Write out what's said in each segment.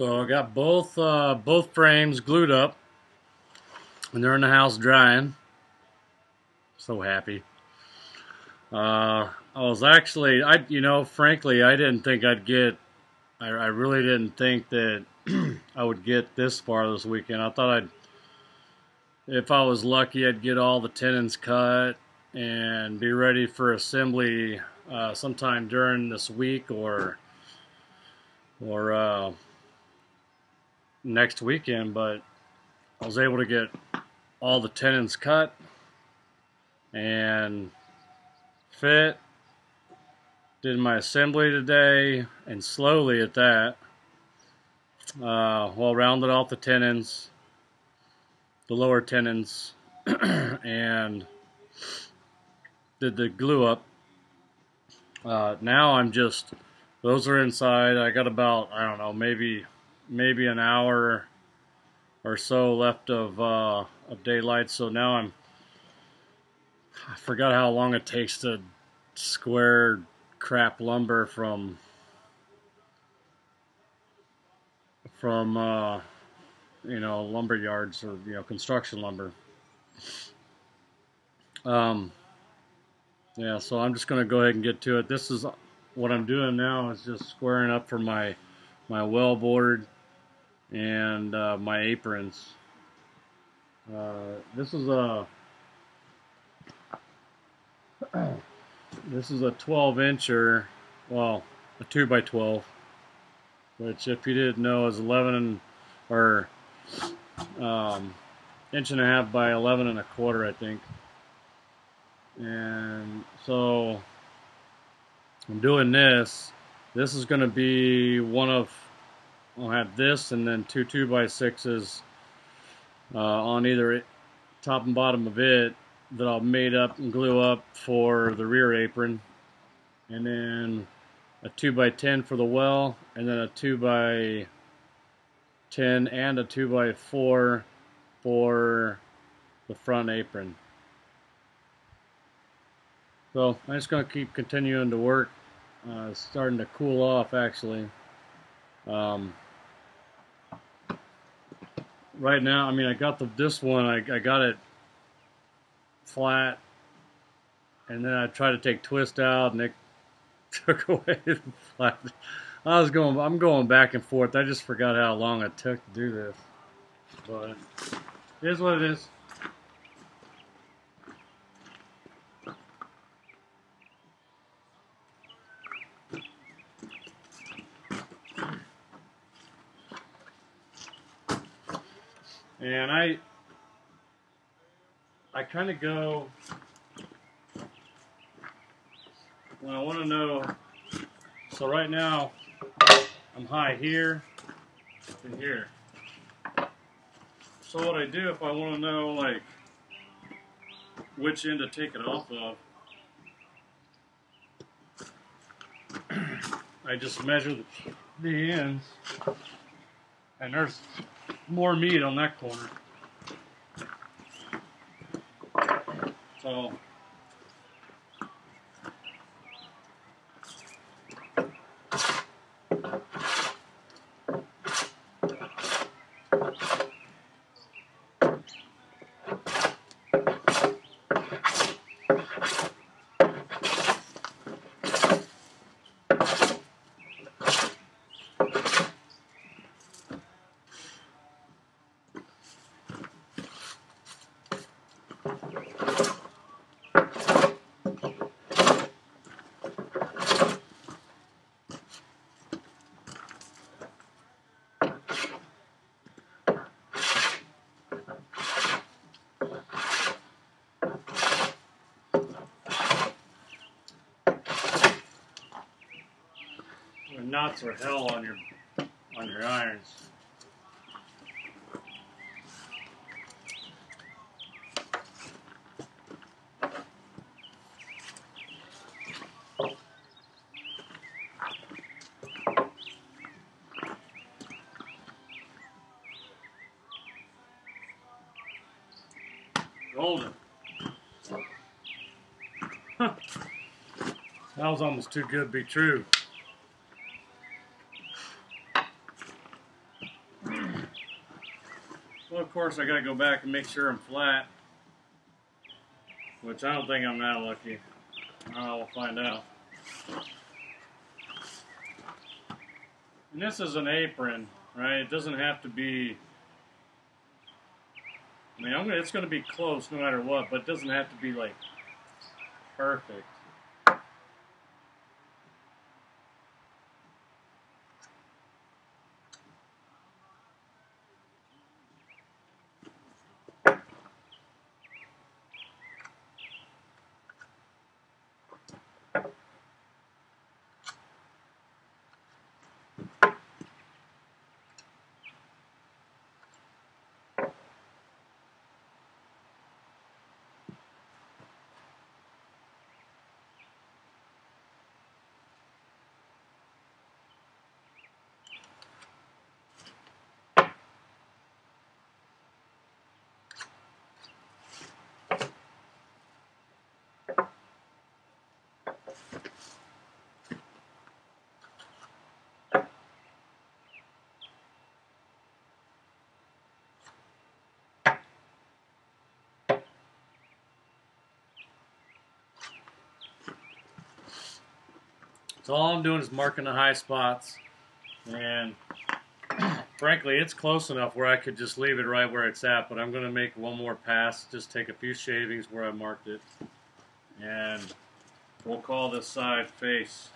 So I got both uh, both frames glued up, and they're in the house drying. So happy. Uh, I was actually, I you know, frankly, I didn't think I'd get. I, I really didn't think that I would get this far this weekend. I thought I'd, if I was lucky, I'd get all the tenons cut and be ready for assembly uh, sometime during this week or or uh, next weekend. But I was able to get all the tenons cut and fit. Did my assembly today, and slowly at that. Uh, well, rounded off the tenons, the lower tenons, and did the glue up. Uh, now I'm just, those are inside. I got about, I don't know, maybe, maybe an hour or so left of, uh, of daylight. So now I'm, I forgot how long it takes to square crap lumber from from uh, you know lumber yards or you know construction lumber. Um, yeah, so I'm just gonna go ahead and get to it. This is what I'm doing now is just squaring up for my my well board and uh, my aprons. Uh, this is a this is a 12 incher, well, a 2 by 12 which if you didn't know is 11 and, or um, inch and a half by 11 and a quarter, I think. And so I'm doing this. This is going to be one of, I'll have this and then two 2 by 6s uh, on either top and bottom of it that I'll made up and glue up for the rear apron. And then a 2 by 10 for the well, and then a 2 by 10 and a 2 by 4 for the front apron. So I'm just going to keep continuing to work. Uh, it's starting to cool off actually. Um, right now, I mean, I got the this one. I, I got it flat, and then I tried to take twist out, and it took away the flat. I was going, I'm going back and forth. I just forgot how long it took to do this, but it is what it is. And I, I kind of go when I want to know. So right now, I'm high here and here. So what I do if I want to know like which end to take it off of, I just measure the, the ends, and there's more meat on that corner. So knots are hell on your on your irons. Golden. Huh. that was almost too good to be true. Well, of course, I gotta go back and make sure I'm flat. Which I don't think I'm that lucky. I'll find out. And this is an apron, right? It doesn't have to be. I mean, gonna, it's going to be close no matter what, but it doesn't have to be like perfect. So all I'm doing is marking the high spots. And frankly, it's close enough where I could just leave it right where it's at, but I'm going to make one more pass, just take a few shavings where I marked it. And we'll call this side face.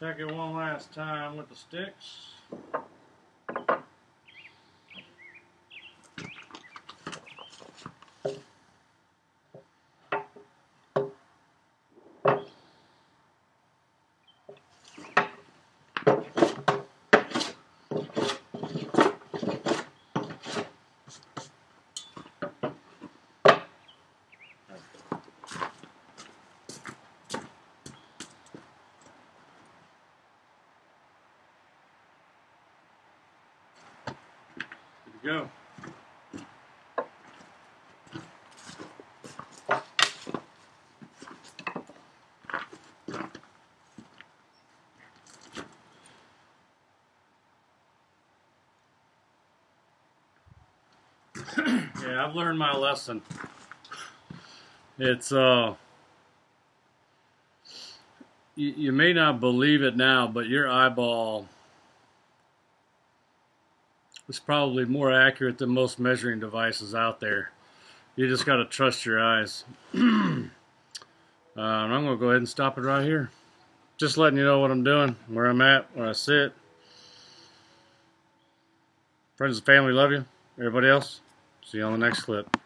Check it one last time with the sticks. Go. yeah, I've learned my lesson. It's, uh, you, you may not believe it now, but your eyeball it's probably more accurate than most measuring devices out there. You just got to trust your eyes. uh, I'm going to go ahead and stop it right here. Just letting you know what I'm doing, where I'm at, where I sit. Friends and family love you. Everybody else, see you on the next clip.